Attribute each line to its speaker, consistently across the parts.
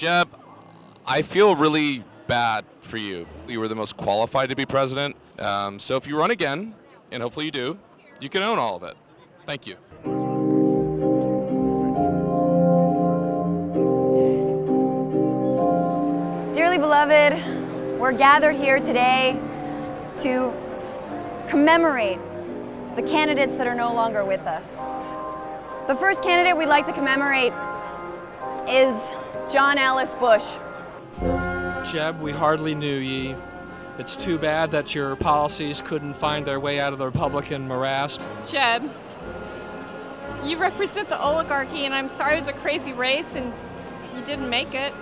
Speaker 1: Jeb, I feel really bad for you. You were the most qualified to be president. Um, so if you run again, and hopefully you do, you can own all of it. Thank you.
Speaker 2: Dearly beloved, we're gathered here today to commemorate the candidates that are no longer with us. The first candidate we'd like to commemorate is John Ellis Bush.
Speaker 3: Jeb, we hardly knew ye. It's too bad that your policies couldn't find their way out of the Republican morass.
Speaker 4: Jeb, you represent the oligarchy, and I'm sorry it was a crazy race and you didn't make it.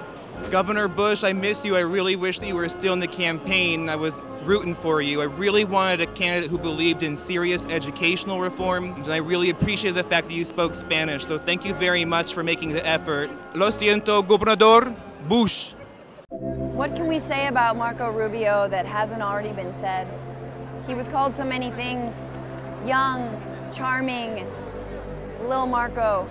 Speaker 5: Governor Bush, I miss you. I really wish that you were still in the campaign. I was rooting for you. I really wanted a candidate who believed in serious educational reform, and I really appreciated the fact that you spoke Spanish. So thank you very much for making the effort. Lo siento, Gobernador Bush.
Speaker 2: What can we say about Marco Rubio that hasn't already been said? He was called so many things young, charming, Lil Marco.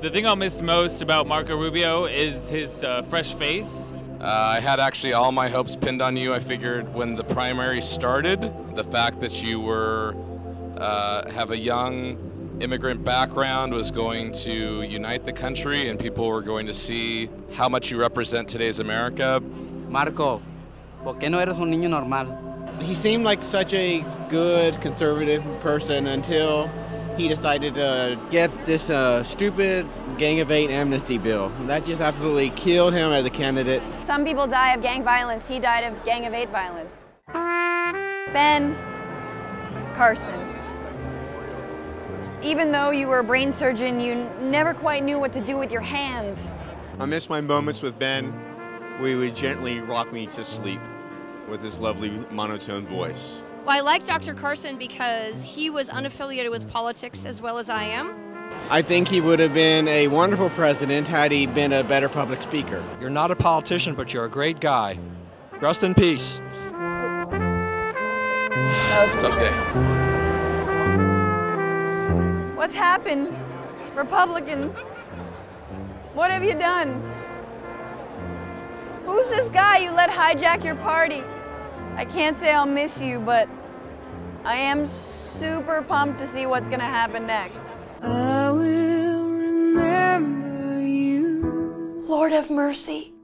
Speaker 6: The thing I'll miss most about Marco Rubio is his uh, fresh face.
Speaker 1: Uh, I had actually all my hopes pinned on you. I figured when the primary started, the fact that you were uh, have a young immigrant background was going to unite the country, and people were going to see how much you represent today's America.
Speaker 7: Marco, ¿por qué no eres un niño normal?
Speaker 8: He seemed like such a good conservative person until he decided to get this uh, stupid Gang of Eight amnesty bill. That just absolutely killed him as a candidate.
Speaker 2: Some people die of gang violence. He died of Gang of Eight violence. Ben Carson. Even though you were a brain surgeon, you never quite knew what to do with your hands.
Speaker 9: I miss my moments with Ben. We would gently rock me to sleep with his lovely monotone voice.
Speaker 10: Well, I like Dr. Carson because he was unaffiliated with politics as well as I am.
Speaker 8: I think he would have been a wonderful president had he been a better public speaker.
Speaker 3: You're not a politician, but you're a great guy. Rest in peace.
Speaker 2: That was
Speaker 1: Tough day.
Speaker 2: What's happened? Republicans, what have you done? Who's this guy you let hijack your party? I can't say I'll miss you, but I am super pumped to see what's gonna happen next.
Speaker 11: I will remember you.
Speaker 2: Lord have mercy.